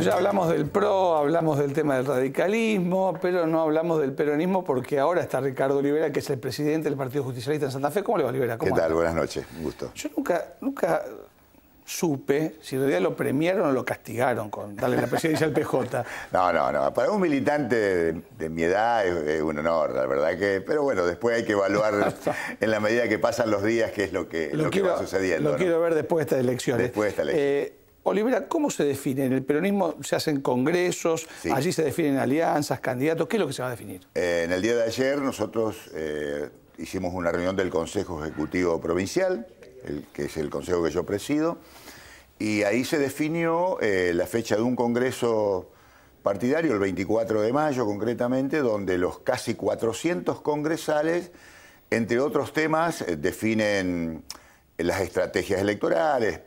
Bueno, ya hablamos del PRO, hablamos del tema del radicalismo, pero no hablamos del peronismo porque ahora está Ricardo Olivera, que es el presidente del Partido Justicialista en Santa Fe. ¿Cómo le va, Olivera? ¿Qué tal? Buenas noches, un gusto. Yo nunca, nunca supe si en realidad lo premiaron o lo castigaron con darle la presidencia al PJ. No, no, no. Para un militante de, mi edad es, un honor, la verdad que. Pero bueno, después hay que evaluar en la medida que pasan los días qué es lo que, lo, va sucediendo. Lo quiero ver después de estas elecciones. Después de esta elección. Eh, Olivera, ¿cómo se define? En el peronismo se hacen congresos, allí se definen alianzas, candidatos. ¿Qué es lo que se va a definir? Eh, en el día de ayer nosotros eh, hicimos una reunión del Consejo Ejecutivo Provincial, que es el consejo que yo presido, y ahí se definió eh, la fecha de un congreso partidario, el 24 de mayo concretamente, donde los casi 400 congresales, entre otros temas, definen las estrategias electorales,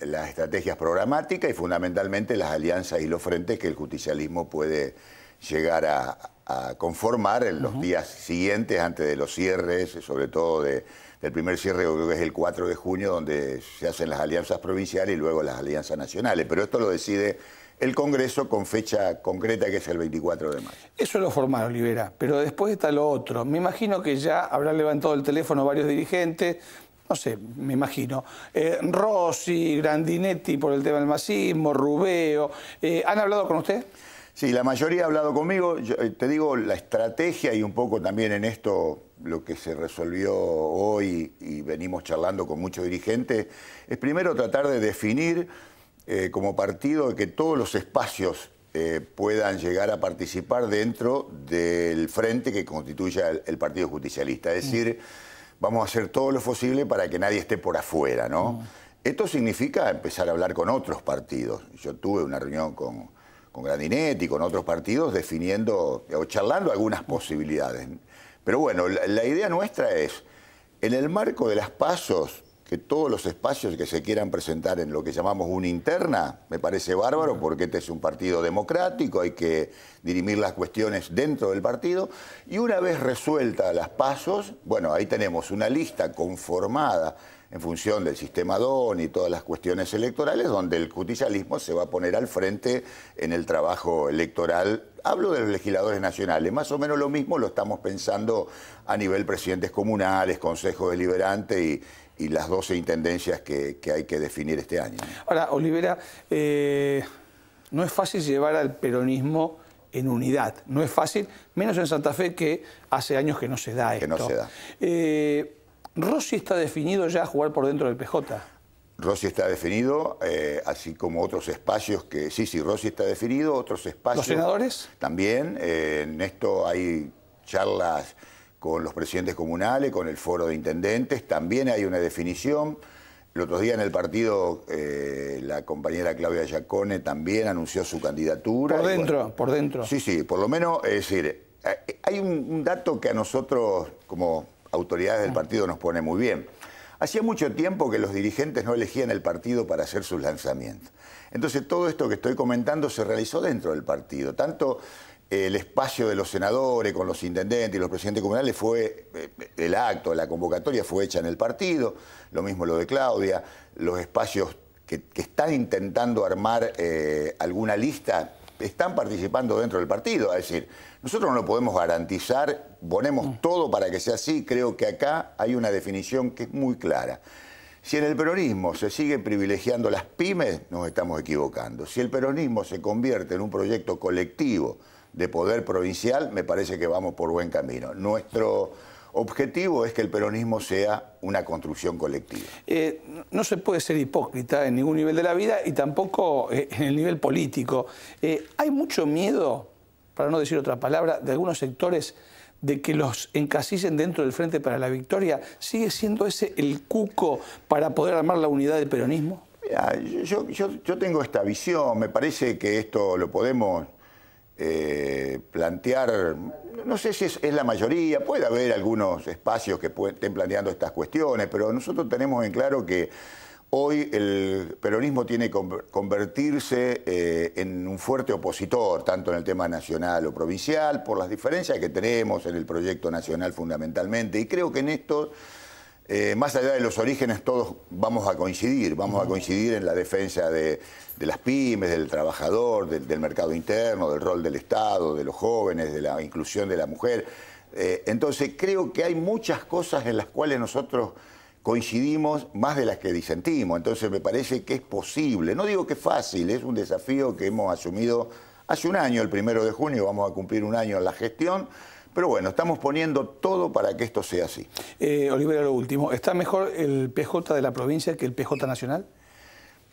las estrategias programáticas y fundamentalmente las alianzas y los frentes que el justicialismo puede llegar a, conformar en los días siguientes, antes de los cierres, sobre todo del primer cierre, creo que es el 4 de junio, donde se hacen las alianzas provinciales y luego las alianzas nacionales. Pero esto lo decide el Congreso con fecha concreta que es el 24 de mayo. Eso es lo formal, Olivera, pero después está lo otro. Me imagino que ya habrán levantado el teléfono varios dirigentes, no sé, me imagino, eh, Rossi, Grandinetti por el tema del masismo, Rubeo, eh, ¿han hablado con usted? Sí, la mayoría ha hablado conmigo. Eh, te digo, la estrategia y un poco también en esto lo que se resolvió hoy y venimos charlando con muchos dirigentes, es primero tratar de definir como partido que todos los espacios puedan llegar a participar dentro del frente que constituye el, Partido Justicialista. Es decir, vamos a hacer todo lo posible para que nadie esté por afuera, ¿no? Esto significa empezar a hablar con otros partidos. Yo tuve una reunión con, con Grandinetti y con otros partidos definiendo o charlando algunas posibilidades. Pero bueno, la idea nuestra es, en el marco de las pasos, que todos los espacios que se quieran presentar en lo que llamamos una interna, me parece bárbaro porque este es un partido democrático, hay que dirimir las cuestiones dentro del partido, y una vez resueltas las pasos, bueno, ahí tenemos una lista conformada en función del sistema DON y todas las cuestiones electorales, donde el justicialismo se va a poner al frente en el trabajo electoral. Hablo de los legisladores nacionales, más o menos lo mismo lo estamos pensando a nivel presidentes comunales, consejos deliberante y, y las 12 intendencias que, hay que definir este año. Ahora, Olivera, eh, no es fácil llevar al peronismo en unidad. No es fácil, menos en Santa Fe que hace años que no se da esto. Que no se da. Eh, Rossi está definido ya a jugar por dentro del PJ. Rossi está definido, eh, así como otros espacios que... Sí, sí, Rossi está definido, otros espacios... ¿Los senadores? También. en esto hay charlas con los presidentes comunales, con el foro de intendentes, también hay una definición. El otro día en el partido eh, la compañera Claudia Giacone también anunció su candidatura. Por dentro, por dentro. Sí, sí, por lo menos, es decir, eh, hay un, dato que a nosotros como autoridades del partido nos pone muy bien. Hacía mucho tiempo que los dirigentes no elegían el partido para hacer sus lanzamientos. Entonces todo esto que estoy comentando se realizó dentro del partido, tanto el espacio de los senadores con los intendentes y los presidentes comunales fue, eh, el acto, la convocatoria fue hecha en el partido, lo mismo lo de Claudia, los espacios que, están intentando armar eh, alguna lista están participando dentro del partido, es decir, nosotros no lo podemos garantizar, ponemos mm. todo para que sea así, creo que acá hay una definición que es muy clara. Si en el peronismo se sigue privilegiando las pymes, nos estamos equivocando. Si el peronismo se convierte en un proyecto colectivo, de poder provincial, me parece que vamos por buen camino. Nuestro objetivo es que el peronismo sea una construcción colectiva. Eh, no se puede ser hipócrita en ningún nivel de la vida y tampoco eh, en el nivel político. Eh, hay mucho miedo, para no decir otra palabra, de algunos sectores de que los encasillen dentro del Frente para la Victoria. ¿Sigue siendo ese el cuco para poder armar la unidad del peronismo? yo, yo tengo esta visión, me parece que esto lo podemos eh, plantear, no sé si es, la mayoría, puede haber algunos espacios que estén planteando estas cuestiones, pero nosotros tenemos en claro que hoy el peronismo tiene que convertirse eh, en un fuerte opositor, tanto en el tema nacional o provincial, por las diferencias que tenemos en el proyecto nacional fundamentalmente, y creo que en esto eh, más allá de los orígenes, todos vamos a coincidir, vamos a coincidir en la defensa de, las pymes, del trabajador, del mercado interno, del rol del Estado, de los jóvenes, de la inclusión de la mujer. Eh, entonces, creo que hay muchas cosas en las cuales nosotros coincidimos más de las que disentimos. Entonces, me parece que es posible. No digo que es fácil, es un desafío que hemos asumido hace un año, el primero de junio, vamos a cumplir un año en la gestión pero bueno, estamos poniendo todo para que esto sea así. Eh, Olivera, lo último, ¿está mejor el PJ de la provincia que el PJ nacional?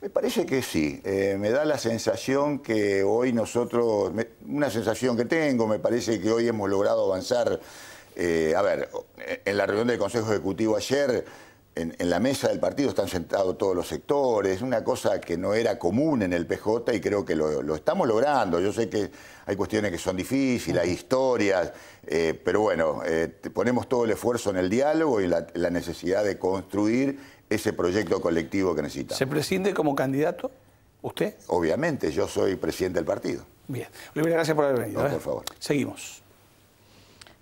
Me parece que sí. Eh, me da la sensación que hoy nosotros, una sensación que tengo, me parece que hoy hemos logrado avanzar. Eh, a ver, en la reunión del Consejo Ejecutivo ayer en, la mesa del partido están sentados todos los sectores, una cosa que no era común en el PJ y creo que lo, estamos logrando. Yo sé que hay cuestiones que son difíciles, hay historias, eh, pero bueno, eh, ponemos todo el esfuerzo en el diálogo y la, necesidad de construir ese proyecto colectivo que necesitamos. ¿Se preside como candidato usted? Obviamente, yo soy presidente del partido. Bien. Olivera, gracias por haber venido. No, ¿eh? por favor. Seguimos.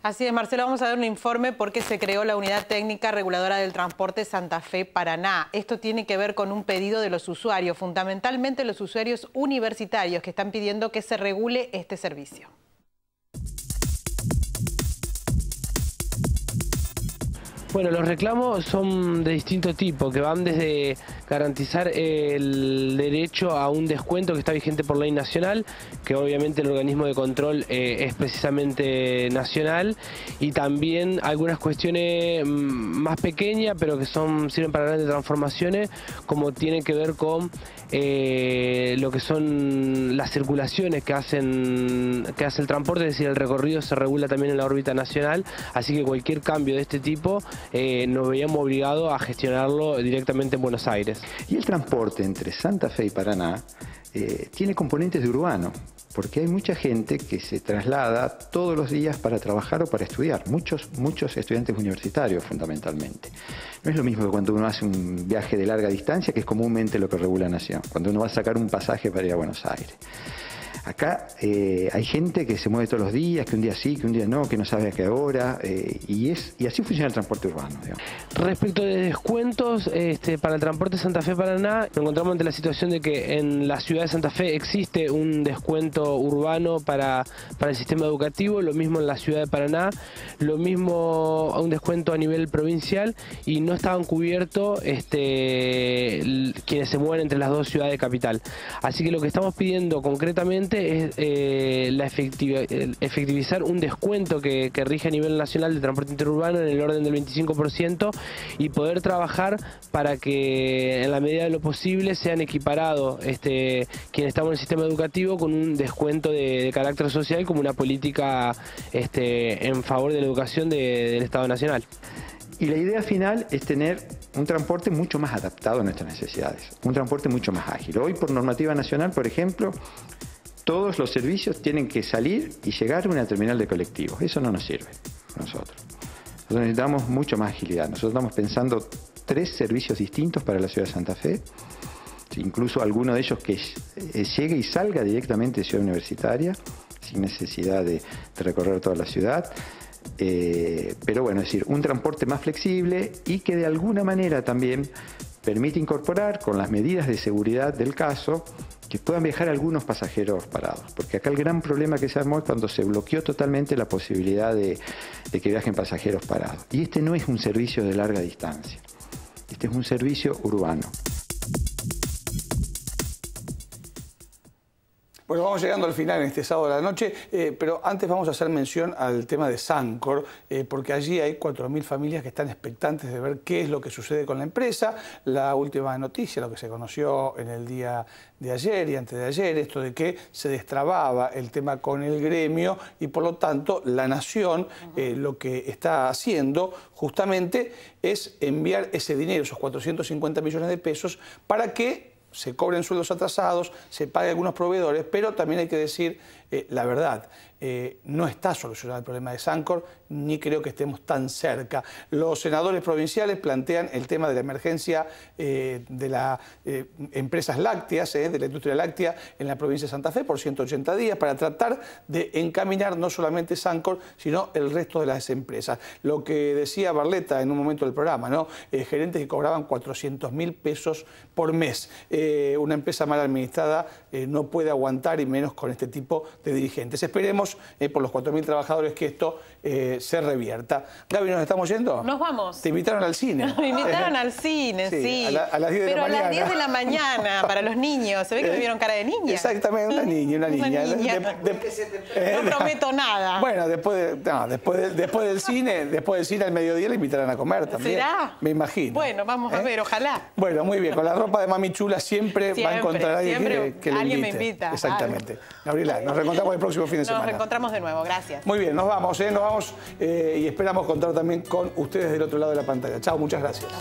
Así es, Marcelo, vamos a ver un informe porque se creó la Unidad Técnica Reguladora del Transporte Santa Fe Paraná. Esto tiene que ver con un pedido de los usuarios, fundamentalmente los usuarios universitarios que están pidiendo que se regule este servicio. Bueno, los reclamos son de distinto tipo, que van desde garantizar el derecho a un descuento que está vigente por ley nacional, que obviamente el organismo de control eh, es precisamente nacional, y también algunas cuestiones mm, más pequeñas, pero que son sirven para grandes transformaciones, como tiene que ver con eh, lo que son las circulaciones que hacen que hace el transporte, es decir, el recorrido se regula también en la órbita nacional, así que cualquier cambio de este tipo eh, nos veíamos obligados a gestionarlo directamente en Buenos Aires. Y el transporte entre Santa Fe y Paraná eh, tiene componentes de urbano, porque hay mucha gente que se traslada todos los días para trabajar o para estudiar, muchos, muchos estudiantes universitarios fundamentalmente. No es lo mismo que cuando uno hace un viaje de larga distancia, que es comúnmente lo que regula Nación, cuando uno va a sacar un pasaje para ir a Buenos Aires. Acá eh, hay gente que se mueve todos los días, que un día sí, que un día no, que no sabe a qué hora, eh, y, es, y así funciona el transporte urbano. Respecto de descuentos este, para el transporte Santa Fe-Paraná, nos encontramos ante la situación de que en la ciudad de Santa Fe existe un descuento urbano para, para el sistema educativo, lo mismo en la ciudad de Paraná, lo mismo un descuento a nivel provincial y no estaban cubiertos este, quienes se mueven entre las dos ciudades de capital. Así que lo que estamos pidiendo concretamente es eh, la efectivizar un descuento que, rige a nivel nacional de transporte interurbano en el orden del 25% y poder trabajar para que en la medida de lo posible sean equiparados este, quienes estamos en el sistema educativo con un descuento de, carácter social como una política este, en favor de la educación del Estado Nacional. Y la idea final es tener un transporte mucho más adaptado a nuestras necesidades, un transporte mucho más ágil. Hoy por normativa nacional, por ejemplo, todos los servicios tienen que salir y llegar a una terminal de colectivos. Eso no nos sirve a nosotros. Nosotros necesitamos mucho más agilidad. Nosotros estamos pensando tres servicios distintos para la ciudad de Santa Fe, incluso alguno de ellos que eh, llegue y salga directamente de Ciudad Universitaria, sin necesidad de, recorrer toda la ciudad. Eh, pero bueno, es decir, un transporte más flexible y que de alguna manera también permite incorporar con las medidas de seguridad del caso que puedan viajar algunos pasajeros parados. Porque acá el gran problema que se armó es cuando se bloqueó totalmente la posibilidad de, que viajen pasajeros parados. Y este no es un servicio de larga distancia, este es un servicio urbano. Bueno, vamos llegando al final en este sábado de la noche, eh, pero antes vamos a hacer mención al tema de Sancor, eh, porque allí hay 4.000 familias que están expectantes de ver qué es lo que sucede con la empresa. La última noticia, lo que se conoció en el día de ayer y antes de ayer, esto de que se destrababa el tema con el gremio y por lo tanto la nación eh, lo que está haciendo justamente es enviar ese dinero, esos 450 millones de pesos, para que se cobren sueldos atrasados, se pague algunos proveedores, pero también hay que decir eh, la verdad. eh, no está solucionado el problema de Sancor, ni creo que estemos tan cerca. Los senadores provinciales plantean el tema de la emergencia eh, de las empresas lácteas, de la industria láctea en la provincia de Santa Fe por 180 días para tratar de encaminar no solamente Sancor, sino el resto de las empresas. Lo que decía Barleta en un momento del programa, ¿no? gerentes que cobraban 400 mil pesos por mes. una empresa mal administrada no puede aguantar y menos con este tipo de dirigentes. Esperemos eh, por los 4.000 trabajadores que esto eh, se revierta. Gaby, ¿nos estamos yendo? Nos vamos. Te invitaron al cine. Me invitaron al cine, sí. A, las 10 de Pero la mañana. a las 10 de la mañana, para los niños. Se ve que me vieron cara de niña. Exactamente, una niña, una niña. no prometo nada. Bueno, después, después, después del cine, después del cine al mediodía le invitarán a comer también. ¿Será? Me imagino. Bueno, vamos a ¿Eh? ver, ojalá. Bueno, muy bien. Con la ropa de mami chula siempre, va a encontrar a alguien que, que, le alguien invite. me invita. Exactamente. Gabriela, nos reencontramos el próximo fin de semana. Nos reencontramos de nuevo, gracias. Muy bien, nos vamos, ¿eh? nos vamos eh, y esperamos contar también con ustedes del otro lado de la pantalla. Chao, muchas gracias.